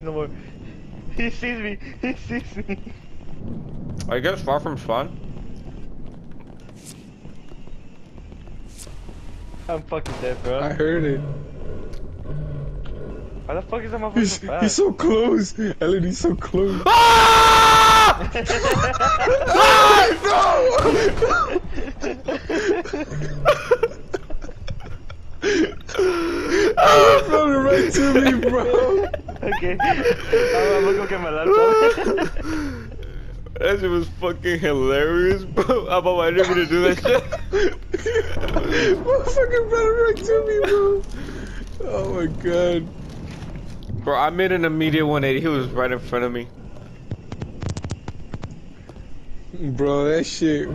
no more. He sees me. He sees me. Are you guys far from spawn? I'm fucking dead, bro. I heard it. Why the fuck is that motherfucker He's, so fast? he's so close. Ellen, he's so close. Ah! He brought it right to me, bro. okay. I'm, I'm gonna go get my laptop. That shit was fucking hilarious, bro. I'm about ready to do that shit. Motherfucker brought it right to me, bro. Oh my god. Bro, I made an immediate 180. He was right in front of me. Bro, that shit.